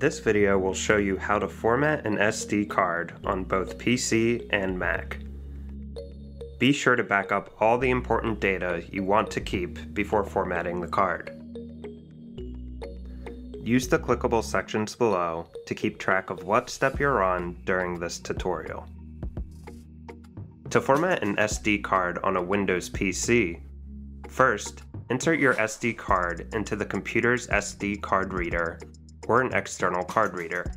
This video will show you how to format an SD card on both PC and Mac. Be sure to back up all the important data you want to keep before formatting the card. Use the clickable sections below to keep track of what step you're on during this tutorial. To format an SD card on a Windows PC, first, insert your SD card into the computer's SD card reader or an external card reader.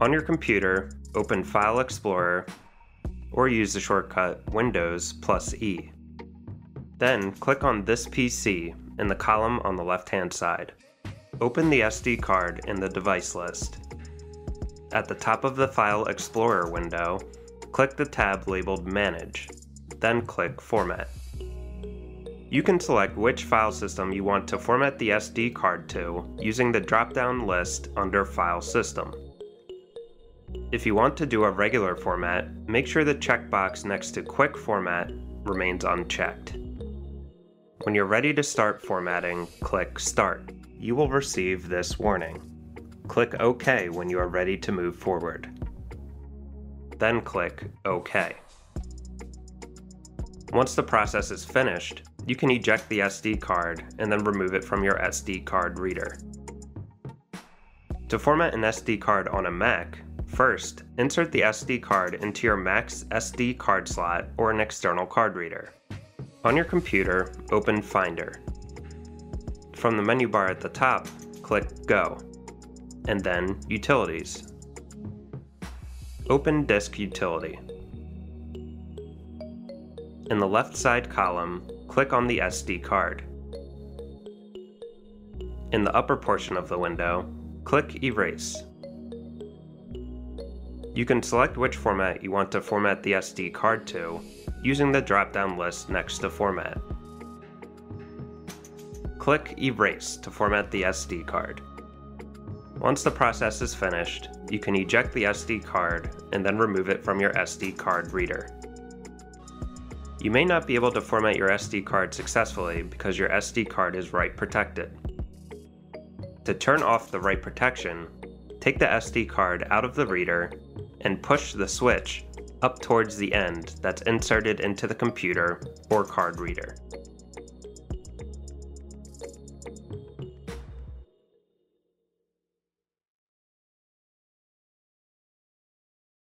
On your computer, open File Explorer or use the shortcut Windows plus E. Then click on this PC in the column on the left-hand side. Open the SD card in the device list. At the top of the File Explorer window, click the tab labeled Manage, then click Format. You can select which file system you want to format the SD card to using the drop-down list under File System. If you want to do a regular format, make sure the checkbox next to Quick Format remains unchecked. When you're ready to start formatting, click Start. You will receive this warning. Click OK when you are ready to move forward. Then click OK. Once the process is finished, you can eject the SD card and then remove it from your SD card reader. To format an SD card on a Mac, first, insert the SD card into your Mac's SD card slot or an external card reader. On your computer, open Finder. From the menu bar at the top, click Go, and then Utilities. Open Disk Utility. In the left side column, click on the SD card. In the upper portion of the window, click Erase. You can select which format you want to format the SD card to using the drop-down list next to Format. Click Erase to format the SD card. Once the process is finished, you can eject the SD card and then remove it from your SD card reader. You may not be able to format your SD card successfully because your SD card is write protected. To turn off the write protection, take the SD card out of the reader and push the switch up towards the end that's inserted into the computer or card reader.